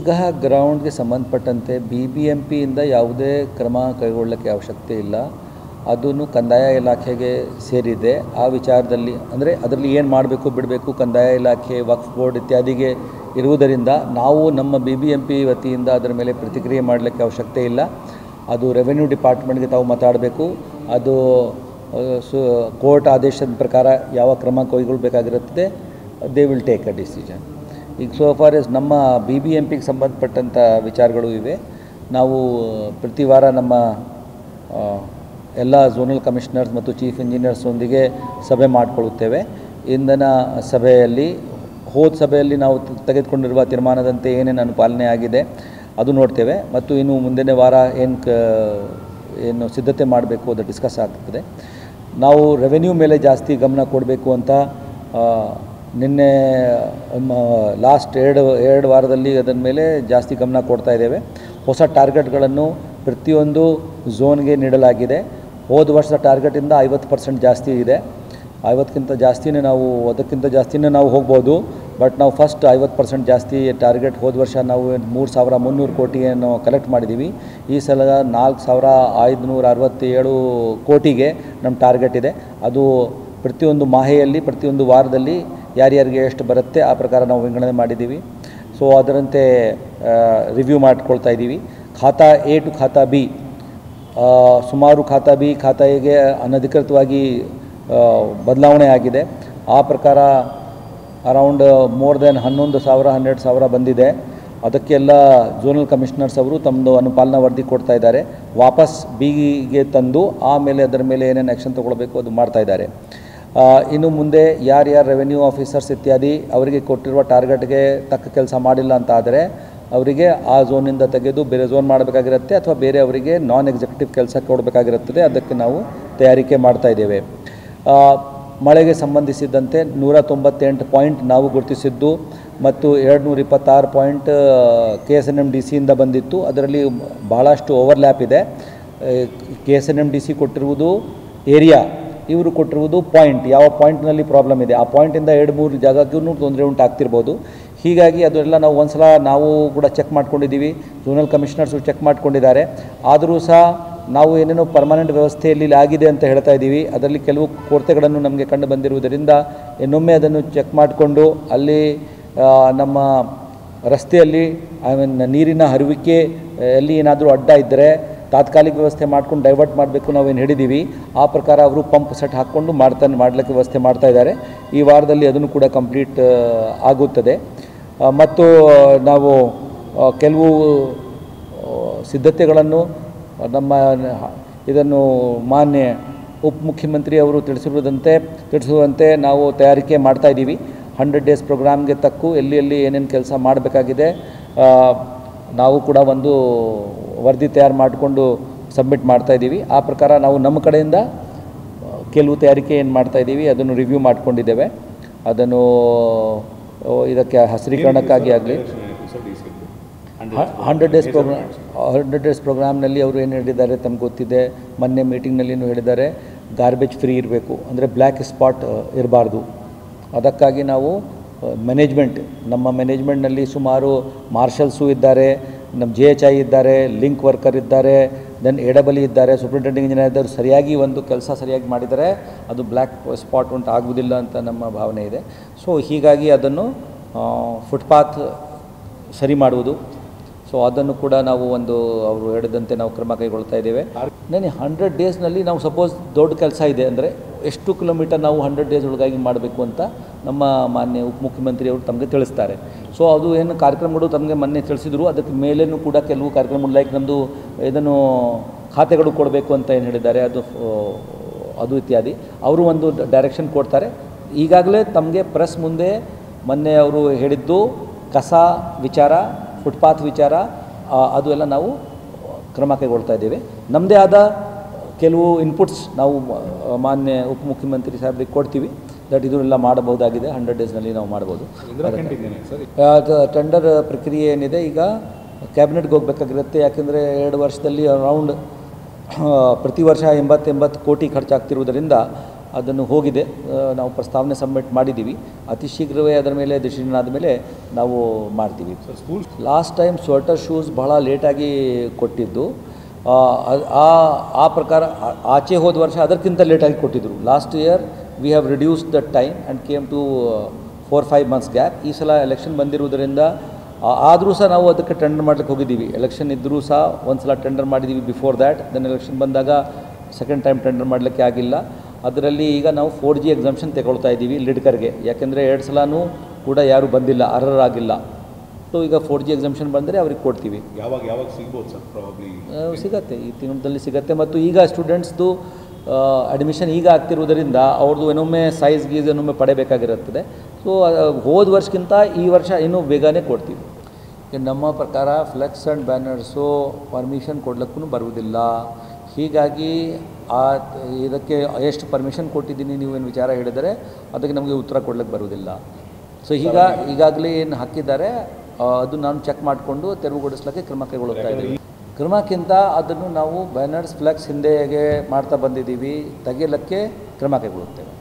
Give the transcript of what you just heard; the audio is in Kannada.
ಈದ್ಗಾಹ ಗ್ರೌಂಡ್ಗೆ ಸಂಬಂಧಪಟ್ಟಂತೆ ಬಿ ಬಿ ಎಂ ಪಿಯಿಂದ ಯಾವುದೇ ಕ್ರಮ ಕೈಗೊಳ್ಳಕ್ಕೆ ಅವಶ್ಯಕತೆ ಇಲ್ಲ. ಅದನ್ನು ಕಂದಾಯ ಇಲಾಖೆಗೆ ಸೇರಿದೆ. ಆ ವಿಚಾರದಲ್ಲಿ, ಅಂದರೆ ಅದರಲ್ಲಿ ಏನು ಮಾಡಬೇಕು ಬಿಡಬೇಕು, ಕಂದಾಯ ಇಲಾಖೆ, ವಕ್ಫ್ ಬೋರ್ಡ್ ಇತ್ಯಾದಿಗೆ ಇರುವುದರಿಂದ ನಾವು ನಮ್ಮ ಬಿ ಬಿ ಎಂ ಪಿ ವತಿಯಿಂದ ಅದರ ಮೇಲೆ ಪ್ರತಿಕ್ರಿಯೆ ಮಾಡಲಿಕ್ಕೆ ಅವಶ್ಯಕತೆ ಇಲ್ಲ. ಅದು ರೆವೆನ್ಯೂ ಡಿಪಾರ್ಟ್ಮೆಂಟ್ಗೆ ತಾವು ಮಾತಾಡಬೇಕು. ಅದು ಸು, ಕೋರ್ಟ್ ಆದೇಶದ ಪ್ರಕಾರ ಯಾವ ಕ್ರಮ ಕೈಗೊಳ್ಳಬೇಕಾಗಿರುತ್ತದೆ they will take a decision. ಈಗ ಸೋ ಫಾರ್ ಎಸ್ ನಮ್ಮ ಬಿ ಬಿ ಎಂ ಪಿಗೆ ಸಂಬಂಧಪಟ್ಟಂಥ ವಿಚಾರಗಳು ಇವೆ. ನಾವು ಪ್ರತಿ ವಾರ ನಮ್ಮ ಎಲ್ಲ ಝೋನಲ್ ಕಮಿಷನರ್ಸ್ ಮತ್ತು ಚೀಫ್ ಇಂಜಿನಿಯರ್ಸೊಂದಿಗೆ ಸಭೆ ಮಾಡಿಕೊಳ್ಳುತ್ತೇವೆ. ಇಂದಿನ ಸಭೆಯಲ್ಲಿ, ಹೋದ ಸಭೆಯಲ್ಲಿ ನಾವು ತೆಗೆದುಕೊಂಡಿರುವ ತೀರ್ಮಾನದಂತೆ ಏನೇನು ಅನುಪಾಲನೆ ಆಗಿದೆ ಅದು ನೋಡ್ತೇವೆ. ಮತ್ತು ಇನ್ನು ಮುಂದಿನ ವಾರ ಏನು ಕ, ಏನು ಸಿದ್ಧತೆ ಮಾಡಬೇಕು ಅದು ಡಿಸ್ಕಸ್ ಆಗ್ತದೆ. ನಾವು ರೆವೆನ್ಯೂ ಮೇಲೆ ಜಾಸ್ತಿ ಗಮನ ಕೊಡಬೇಕು ಅಂತ ನಿನ್ನೆ ಲಾಸ್ಟ್ ಎರಡು ಎರಡು ವಾರದಲ್ಲಿ ಅದರ ಮೇಲೆ ಜಾಸ್ತಿ ಗಮನ ಕೊಡ್ತಾ ಇದ್ದೇವೆ. ಹೊಸ ಟಾರ್ಗೆಟ್ಗಳನ್ನು ಪ್ರತಿಯೊಂದು ಝೋನ್ಗೆ ನೀಡಲಾಗಿದೆ. ಹೋದ ವರ್ಷದ ಟಾರ್ಗೆಟಿಂದ ಐವತ್ತು ಪರ್ಸೆಂಟ್ ಜಾಸ್ತಿ ಇದೆ. ಐವತ್ತಕ್ಕಿಂತ ಜಾಸ್ತಿನೇ ನಾವು, ಅದಕ್ಕಿಂತ ಜಾಸ್ತಿನೇ ನಾವು ಹೋಗ್ಬೋದು. ಬಟ್ ನಾವು ಫಸ್ಟ್ ಐವತ್ತು ಪರ್ಸೆಂಟ್ ಜಾಸ್ತಿ ಟಾರ್ಗೆಟ್ ಹೋದ ವರ್ಷ ನಾವು ಮೂರು ಸಾವಿರ ಮುನ್ನೂರು ಕೋಟಿಯನ್ನು ಕಲೆಕ್ಟ್ ಮಾಡಿದ್ದೀವಿ. ಈ ಸಲ ನಾಲ್ಕು ಸಾವಿರ ಐದುನೂರ ಅರವತ್ತೇಳು ಕೋಟಿಗೆ ನಮ್ಮ ಟಾರ್ಗೆಟ್ ಇದೆ. ಅದು ಪ್ರತಿಯೊಂದು ಮಾಹೆಯಲ್ಲಿ, ಪ್ರತಿಯೊಂದು ವಾರದಲ್ಲಿ ಯಾರ್ಯಾರಿಗೆ ಎಷ್ಟು ಬರುತ್ತೆ ಆ ಪ್ರಕಾರ ನಾವು ವಿಂಗಡಣೆ ಮಾಡಿದ್ದೀವಿ. ಸೊ ಅದರಂತೆ ರಿವ್ಯೂ ಮಾಡ್ಕೊಳ್ತಾ ಇದ್ದೀವಿ. ಖಾತಾ ಎ ಟು ಖಾತಾ ಬಿ ಸುಮಾರು ಖಾತಾ ಬಿ ಖಾತಾ ಎಗೆ ಅನಧಿಕೃತವಾಗಿ ಬದಲಾವಣೆ ಆಗಿದೆ. ಆ ಪ್ರಕಾರ ಅರೌಂಡ್ ಮೋರ್ ದೆನ್ ಹನ್ನೊಂದು ಸಾವಿರ, ಹನ್ನೆರಡು ಸಾವಿರ ಬಂದಿದೆ. ಅದಕ್ಕೆಲ್ಲ ಝೋನಲ್ ಕಮಿಷನರ್ಸ್ ಅವರು ತಮ್ಮದು ಅನುಪಾಲನಾ ವರದಿ ಕೊಡ್ತಾ ಇದ್ದಾರೆ. ವಾಪಸ್ ಬಿಗೆ ತಂದು, ಆಮೇಲೆ ಅದರ ಮೇಲೆ ಏನೇನು ಆ್ಯಕ್ಷನ್ ತೊಗೊಳ್ಬೇಕು ಅದು ಮಾಡ್ತಾ ಇದ್ದಾರೆ. ಇನ್ನು ಮುಂದೆ ಯಾರ್ಯಾರು ರೆವೆನ್ಯೂ ಆಫೀಸರ್ಸ್ ಇತ್ಯಾದಿ ಅವರಿಗೆ ಕೊಟ್ಟಿರುವ ಟಾರ್ಗೆಟ್ಗೆ ತಕ್ಕ ಕೆಲಸ ಮಾಡಿಲ್ಲ ಅಂತ ಆದರೆ ಅವರಿಗೆ ಆ ಝೋನಿಂದ ತೆಗೆದು ಬೇರೆ ಝೋನ್ ಮಾಡಬೇಕಾಗಿರುತ್ತೆ ಅಥವಾ ಬೇರೆ ಅವರಿಗೆ ನಾನ್ ಎಕ್ಸಿಕ್ಯೂಟಿವ್ ಕೆಲಸ ಕೊಡಬೇಕಾಗಿರುತ್ತದೆ. ಅದಕ್ಕೆ ನಾವು ತಯಾರಿಕೆ ಮಾಡ್ತಾ ಇದ್ದೇವೆ. ಮಳೆಗೆ ಸಂಬಂಧಿಸಿದಂತೆ ನೂರ ತೊಂಬತ್ತೆಂಟು ಪಾಯಿಂಟ್ ನಾವು ಗುರುತಿಸಿದ್ದು ಮತ್ತು ಎರಡು ನೂರ ಇಪ್ಪತ್ತಾರು point K S N M D ಸಿಯಿಂದ ಬಂದಿತ್ತು. ಅದರಲ್ಲಿ ಬಹಳಷ್ಟು ಓವರ್ಲ್ಯಾಪ್ ಇದೆ. K S N M D C ಕೊಟ್ಟಿರುವುದು area ಇವರು ಕೊಟ್ಟಿರುವುದು ಪಾಯಿಂಟ್ ಯಾವ ಪಾಯಿಂಟ್ನಲ್ಲಿ ಪ್ರಾಬ್ಲಮ್ ಇದೆ? ಆ ಪಾಯಿಂಟಿಂದ ಎರಡು ಮೂರು ಜಾಗಕ್ಕೂ ತೊಂದರೆ ಉಂಟಾಗ್ತಿರ್ಬೋದು ಹೀಗಾಗಿ ಅದೆಲ್ಲ ನಾವು ಒಂದ್ಸಲ ನಾವು ಕೂಡ ಚೆಕ್ ಮಾಡ್ಕೊಂಡಿದ್ದೀವಿ. ಝೋನಲ್ ಕಮಿಷನರ್ಸು ಚೆಕ್ ಮಾಡ್ಕೊಂಡಿದ್ದಾರೆ. ಆದರೂ ಸಹ ನಾವು ಏನೇನೋ ಪರ್ಮನೆಂಟ್ ವ್ಯವಸ್ಥೆಯಲ್ಲಿ ಆಗಿದೆ ಅಂತ ಹೇಳ್ತಾ ಇದ್ದೀವಿ. ಅದರಲ್ಲಿ ಕೆಲವು ಕೊರತೆಗಳನ್ನು ನಮಗೆ ಕಂಡು ಬಂದಿರುವುದರಿಂದ ಇನ್ನೊಮ್ಮೆ ಅದನ್ನು ಚೆಕ್ ಮಾಡಿಕೊಂಡು ಅಲ್ಲಿ ನಮ್ಮ ರಸ್ತೆಯಲ್ಲಿ ಐ ಮೀನ್ ನೀರಿನ ಹರಿವಿಕೆ ಅಲ್ಲಿ ಎಲ್ಲಿ ಏನಾದರೂ ಅಡ್ಡ ಇದ್ದರೆ ತಾತ್ಕಾಲಿಕ ವ್ಯವಸ್ಥೆ ಮಾಡ್ಕೊಂಡು ಡೈವರ್ಟ್ ಮಾಡಬೇಕು ನಾವೇನು ಹಿಡಿದೀವಿ ಆ ಪ್ರಕಾರ ಅವರು ಪಂಪ್ ಸೆಟ್ ಹಾಕ್ಕೊಂಡು ಮಾಡ್ತಾನೆ ಮಾಡಲಿಕ್ಕೆ ವ್ಯವಸ್ಥೆ ಮಾಡ್ತಾ ಇದ್ದಾರೆ. ಈ ವಾರದಲ್ಲಿ ಅದನ್ನು ಕೂಡ ಕಂಪ್ಲೀಟ್ ಆಗುತ್ತದೆ. ಮತ್ತು ನಾವು ಕೆಲವು ಸಿದ್ಧತೆಗಳನ್ನು ನಮ್ಮ ಇದನ್ನು ಮಾನ್ಯ ಉಪಮುಖ್ಯಮಂತ್ರಿ ಅವರು ತಿಳಿಸಿರುವುದಂತೆ ತಿಳಿಸುವಂತೆ ನಾವು ತಯಾರಿಕೆ ಮಾಡ್ತಾ ಇದ್ದೀವಿ. ಹಂಡ್ರೆಡ್ ಡೇಸ್ ಪ್ರೋಗ್ರಾಮ್ಗೆ ತಕ್ಕು ಎಲ್ಲಿ ಎಲ್ಲಿ ಏನೇನು ಕೆಲಸ ಮಾಡಬೇಕಾಗಿದೆ ನಾವು ಕೂಡ ಒಂದು ವರದಿ ತಯಾರು ಮಾಡಿಕೊಂಡು ಸಬ್ಮಿಟ್ ಮಾಡ್ತಾ ಇದ್ದೀವಿ. ಆ ಪ್ರಕಾರ ನಾವು ನಮ್ಮ ಕಡೆಯಿಂದ ಕೆಲವು ತಯಾರಿಕೆ ಏನು ಮಾಡ್ತಾ ಇದ್ದೀವಿ ಅದನ್ನು ರಿವ್ಯೂ ಮಾಡ್ಕೊಂಡಿದ್ದೇವೆ. ಅದನ್ನು ಇದಕ್ಕೆ ಹಸಿರೀಕರಣಕ್ಕಾಗಿ ಆಗಲಿ. Hundred days programme hundred days ಪ್ರೋಗ್ರಾಮ್ನಲ್ಲಿ ಅವರು ಏನು ಹೇಳಿದ್ದಾರೆ ತಮ್ಗೆ ಗೊತ್ತಿದೆ. ಮೊನ್ನೆ ಮೀಟಿಂಗ್ನಲ್ಲಿನೂ ಹೇಳಿದ್ದಾರೆ ಗಾರ್ಬೇಜ್ ಫ್ರೀ ಇರಬೇಕು. ಅಂದರೆ ಬ್ಲ್ಯಾಕ್ ಸ್ಪಾಟ್ ಇರಬಾರ್ದು. ಅದಕ್ಕಾಗಿ ನಾವು ಮ್ಯಾನೇಜ್ಮೆಂಟ್ ನಮ್ಮ ಮ್ಯಾನೇಜ್ಮೆಂಟ್ನಲ್ಲಿ ಸುಮಾರು ಮಾರ್ಷಲ್ಸು ಇದ್ದಾರೆ, ನಮ್ಮ ಜೆ ಎಚ್ ಐ ಇದ್ದಾರೆ ಲಿಂಕ್ ವರ್ಕರ್ ಇದ್ದಾರೆ ದೆನ್ ಎಡಬಲಿ ಡಬಲ್ ಇದ್ದಾರೆ ಸೂಪ್ರಿಂಟೆಂಡಿಂಗ್ ಇಂಜಿನಿಯರ್ ಇದ್ದಾರೆ ಸರಿಯಾಗಿ ಒಂದು ಕೆಲಸ ಸರಿಯಾಗಿ ಮಾಡಿದರೆ ಅದು ಬ್ಲ್ಯಾಕ್ ಸ್ಪಾಟ್ ಉಂಟು ಆಗುವುದಿಲ್ಲ ಅಂತ ನಮ್ಮ ಭಾವನೆ ಇದೆ. ಸೊ ಹೀಗಾಗಿ ಅದನ್ನು ಫುಟ್ಪಾತ್ ಸರಿ ಮಾಡುವುದು. ಸೊ ಅದನ್ನು ಕೂಡ ನಾವು ಒಂದು, ಅವರು ಹೇಳಿದಂತೆ ನಾವು ಕ್ರಮ ಕೈಗೊಳ್ತಾ ಇದ್ದೇವೆ. ನನಗೆ ಹಂಡ್ರೆಡ್ ಡೇಸ್ನಲ್ಲಿ ನಾವು ಸಪೋಸ್ ದೊಡ್ಡ ಕೆಲಸ ಇದೆ ಅಂದರೆ, ಎಷ್ಟು ಕಿಲೋಮೀಟರ್ ನಾವು ಹಂಡ್ರೆಡ್ ಡೇಸ್ ಒಳಗಾಗಿ ಮಾಡಬೇಕು ಅಂತ ನಮ್ಮ ಮಾನ್ಯ ಉಪಮುಖ್ಯಮಂತ್ರಿ ಅವರು ತಮಗೆ ತಿಳಿಸ್ತಾರೆ. ಸೊ ಅದು ಏನು ಕಾರ್ಯಕ್ರಮಗಳು ತಮಗೆ ಮೊನ್ನೆ ತಿಳಿಸಿದ್ರು. ಅದಕ್ಕೆ ಮೇಲೇನೂ ಕೂಡ ಕೆಲವು ಕಾರ್ಯಕ್ರಮಗಳು ಲೈಕ್ ನಮ್ಮದು ಇದನ್ನು ಖಾತೆಗಳು ಕೊಡಬೇಕು ಅಂತ ಏನು ಹೇಳಿದ್ದಾರೆ, ಅದು ಅದು ಇತ್ಯಾದಿ. ಅವರು ಒಂದು ಡೈರೆಕ್ಷನ್ ಕೊಡ್ತಾರೆ. ಈಗಾಗಲೇ ತಮಗೆ ಪ್ರೆಸ್ ಮುಂದೆ ಮೊನ್ನೆ ಅವರು ಹೇಳಿದ್ದು ಕಸ ವಿಚಾರ ಫುಟ್ಪಾತ್ ವಿಚಾರ ಅದು ಎಲ್ಲ ನಾವು ಕ್ರಮ ಕೈಗೊಳ್ತಾ ಇದ್ದೇವೆ. ನಮ್ಮದೇ ಆದ ಕೆಲವು ಇನ್ಪುಟ್ಸ್ ನಾವು, ಮಾನ್ಯ ಉಪಮುಖ್ಯಮಂತ್ರಿ ಸಾಹೇಬ್ರಿಗೆ ಕೊಡ್ತೀವಿ. ದಟ್ ಇದನ್ನೆಲ್ಲ ಮಾಡಬಹುದಾಗಿದೆ ಹಂಡ್ರೆಡ್ ಡೇಸ್ನಲ್ಲಿ ನಾವು ಮಾಡ್ಬೋದು ಟೆಂಡರ್ ಪ್ರಕ್ರಿಯೆ ಏನಿದೆ ಈಗ ಕ್ಯಾಬಿನೆಟ್ಗೆ ಹೋಗ್ಬೇಕಾಗಿರುತ್ತೆ ಯಾಕೆಂದರೆ ಎರಡು ವರ್ಷದಲ್ಲಿ ಅರೌಂಡ್ ಪ್ರತಿ ವರ್ಷ ಎಂಬತ್ತು ಎಂಬತ್ತು ಕೋಟಿ ಖರ್ಚಾಗ್ತಿರುವುದರಿಂದ ಅದನ್ನು ಹೋಗಿದೆ. ನಾವು ಪ್ರಸ್ತಾವನೆ ಸಬ್ಮಿಟ್ ಮಾಡಿದ್ದೀವಿ. ಅತಿ ಶೀಘ್ರವೇ ಅದರ ಮೇಲೆ ಡಿಸಿಷನ್ ಆದಮೇಲೆ ನಾವು ಮಾಡ್ತೀವಿ. ಲಾಸ್ಟ್ ಟೈಮ್ ಸ್ವೆಟರ್ ಶೂಸ್ ಬಹಳ ಲೇಟಾಗಿ ಕೊಟ್ಟಿದ್ದು. ಆ, ಆ ಪ್ರಕಾರ ಆಚೆ ಹೋದ ವರ್ಷ ಅದಕ್ಕಿಂತ ಲೇಟಾಗಿ ಕೊಟ್ಟಿದ್ದರು last year we have reduce the time and came to four five months gap ಈ ಸಲ ಎಲೆಕ್ಷನ್ ಬಂದಿರುವುದರಿಂದ ಆದರೂ ಸಹ ನಾವು ಅದಕ್ಕೆ ಟೆಂಡರ್ ಮಾಡಲಿಕ್ಕೆ ಹೋಗಿದ್ದೀವಿ. ಎಲೆಕ್ಷನ್ ಇದ್ದರೂ ಸಹ ಒಂದು ಸಲ ಟೆಂಡರ್ ಮಾಡಿದ್ದೀವಿ ಬಿಫೋರ್ ದ್ಯಾಟ್ ದೆನ್ ಎಲೆಕ್ಷನ್ ಬಂದಾಗ ಸೆಕೆಂಡ್ ಟೈಮ್ ಟೆಂಡರ್ ಮಾಡಲಿಕ್ಕೆ ಆಗಿಲ್ಲ. ಅದರಲ್ಲಿ ಈಗ ನಾವು ಫೋರ್ ಜಿ ಎಕ್ಸಾಮ್ಷನ್ ತಗೊಳ್ತಾ ಇದ್ದೀವಿ ಲಿಡ್ಕರ್ಗೆ ಯಾಕೆಂದರೆ ಎರಡು ಸಲನೂ ಕೂಡ ಯಾರೂ ಬಂದಿಲ್ಲ ಅರ್ಹರಾಗಿಲ್ಲ. ಸೊ ಈಗ ಫೋರ್ ಜಿ ಎಕ್ಸಾಮ್ಷನ್ ಬಂದರೆ ಅವ್ರಿಗೆ ಕೊಡ್ತೀವಿ. ಯಾವಾಗ ಯಾವಾಗ ಸಿಗ್ಬೋದು ಸರ್? ಪ್ರಾಬ್ಲಿ ಸಿಗತ್ತೆ. ಈ ತಿಂಗಳಲ್ಲಿ ಸಿಗತ್ತೆ. ಮತ್ತು ಈಗ ಸ್ಟೂಡೆಂಟ್ಸ್ದು ಅಡ್ಮಿಷನ್ ಈಗ ಆಗ್ತಿರುವುದರಿಂದ ಅವ್ರದ್ದು ಏನೊಮ್ಮೆ ಸೈಜ್ ಗೀಸ್ ಏನೊಮ್ಮೆ ಪಡೆಯಬೇಕಾಗಿರುತ್ತದೆ. ಸೊ ಹೋದ ವರ್ಷಕ್ಕಿಂತ ಈ ವರ್ಷ ಇನ್ನೂ ಬೇಗನೆ ಕೊಡ್ತೀವಿ. ಈಗ ನಮ್ಮ ಪ್ರಕಾರ ಫ್ಲೆಕ್ಸ್ ಆ್ಯಂಡ್ ಬ್ಯಾನರ್ಸು ಪರ್ಮಿಷನ್ ಕೊಡ್ಲಿಕ್ಕೂ ಬರುವುದಿಲ್ಲ. ಹೀಗಾಗಿ ಆ ಇದಕ್ಕೆ ಎಷ್ಟು ಪರ್ಮಿಷನ್ ಕೊಟ್ಟಿದ್ದೀನಿ ನೀವು ಏನು ವಿಚಾರ ಹೇಳಿದರೆ ಅದಕ್ಕೆ ನಮಗೆ ಉತ್ತರ ಕೊಡ್ಲಿಕ್ಕೆ ಬರುವುದಿಲ್ಲ. ಸೊ ಈಗ ಈಗಾಗಲೇ ಏನು ಹಾಕಿದ್ದಾರೆ ಅದು ನಾನು ಚೆಕ್ ಮಾಡಿಕೊಂಡು ತೆರವುಗೊಳಿಸ್ಲಿಕ್ಕೆ ಕ್ರಮ ಕೈಗೊಳ್ಳುತ್ತಾ ಇದ್ದೀವಿ. ಕ್ರಮಕ್ಕಿಂತ ಅದನ್ನು ನಾವು ಬ್ಯಾನರ್ಸ್ ಫ್ಲೆಕ್ಸ್ ಹಿಂದೆ ಹೇಗೆ ಮಾಡ್ತಾ ಬಂದಿದ್ದೀವಿ ತೆಗೆಯಲಿಕ್ಕೆ ಕ್ರಮ ಕೈಗೊಳ್ಳುತ್ತೇವೆ.